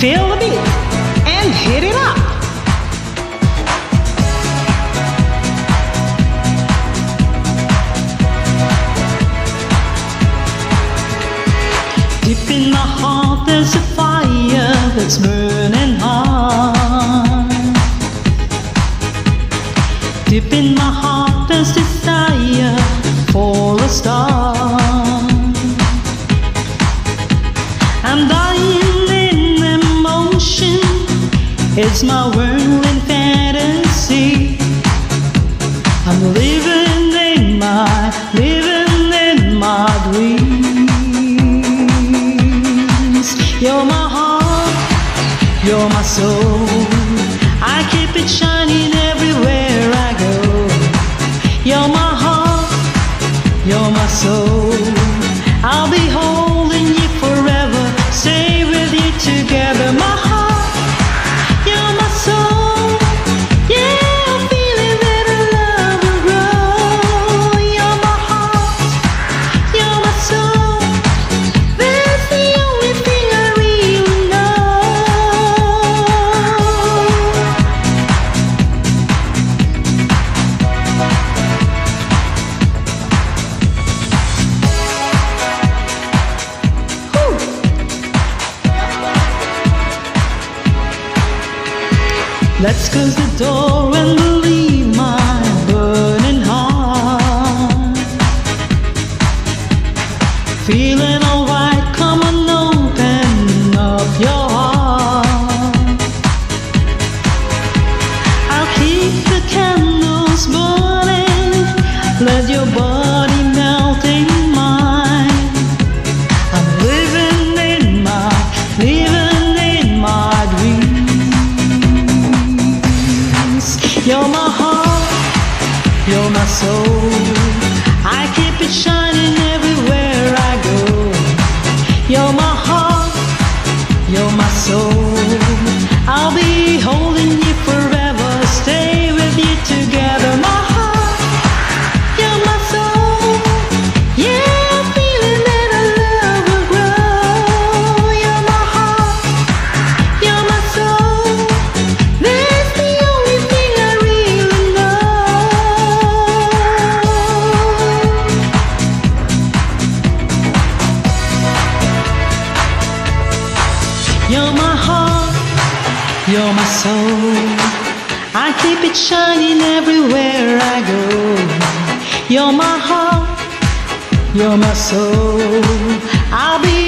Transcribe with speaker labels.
Speaker 1: Feel the beat and hit it up. Deep in my heart, there's a fire that's burning It's my world in fantasy. I'm living in my, living in my dreams. You're my heart, you're my soul. I keep it shining everywhere I go. You're my heart, you're my soul. I'll be holding Let's close the door and you're my soul. I keep it shining everywhere I go. You're my heart, you're my soul. You're my heart, you're my soul. I keep it shining everywhere I go. You're my heart, you're my soul. I'll be